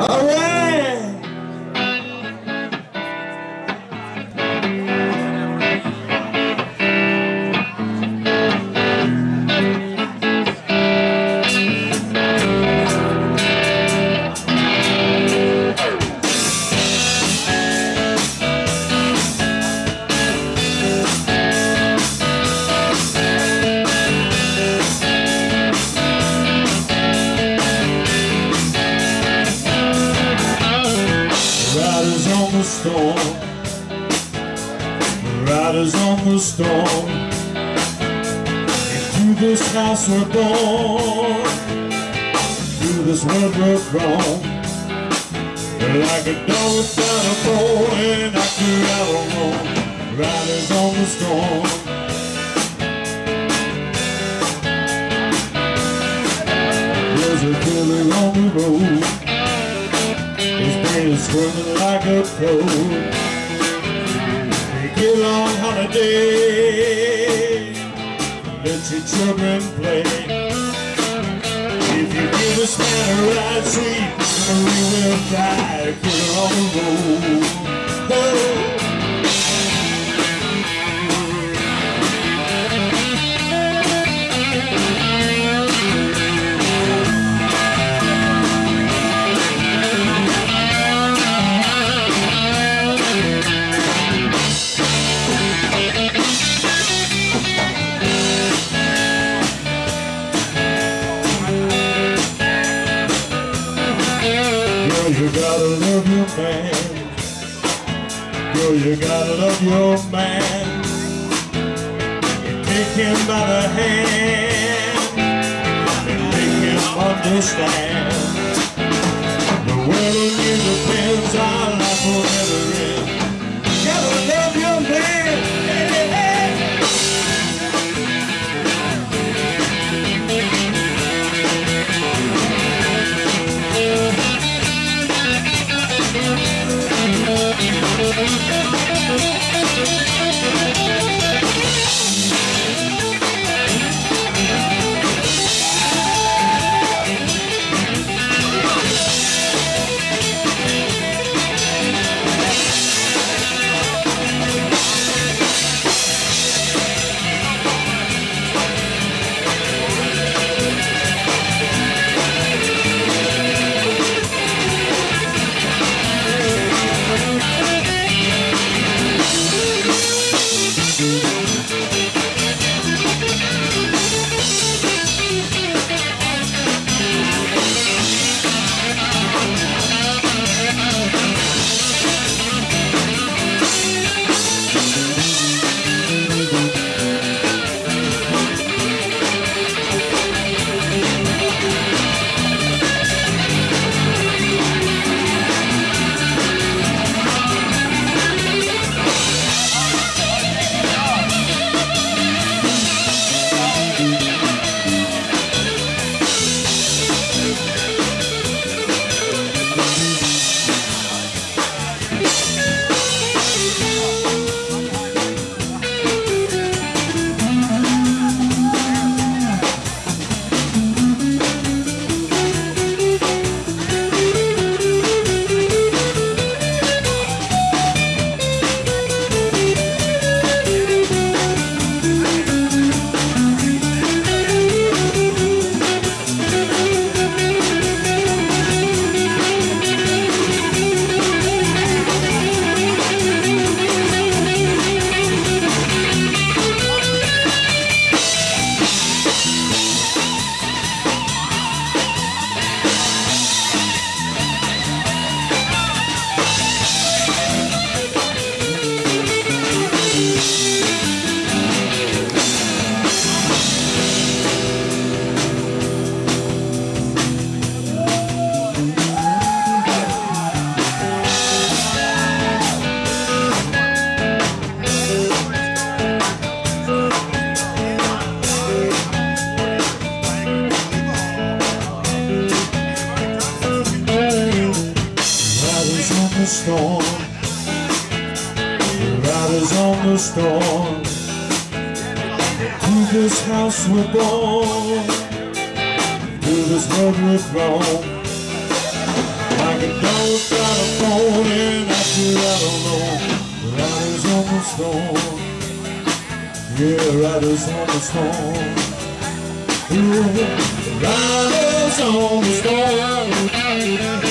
All right. Storm. Riders on the storm. Into this house we're born. Through this world we're grown. Like a dog without a bone and I could out alone. Riders on the storm. Swimming like a toad. Take it on holiday. Let your children play. If you give this man a ride, sweet Marie will die. Killer on the road. Oh. Girl, man. Girl, you gotta love your man. You take him by the hand and make him understand. The world in you the storm. Riders on the storm. To this house we're born. To this road we've grown. Like But don't try to phone in after I don't know. Riders on the storm. Yeah, riders on the storm. Yeah, riders on the storm.